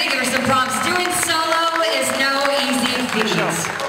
gotta give her some props. Doing solo is no easy feat.